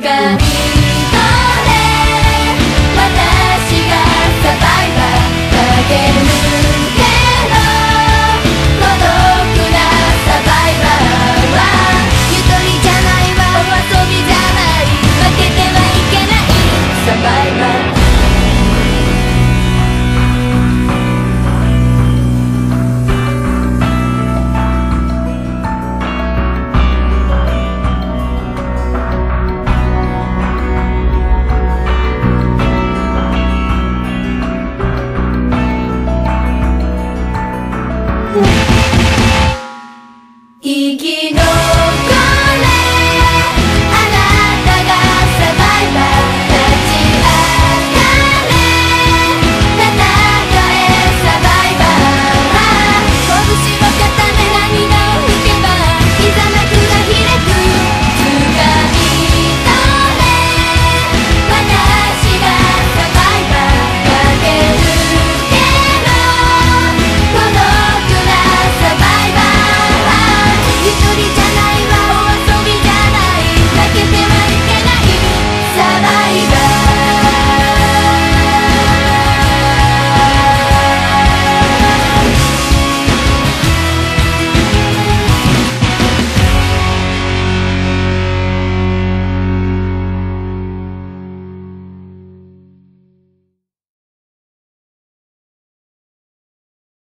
got.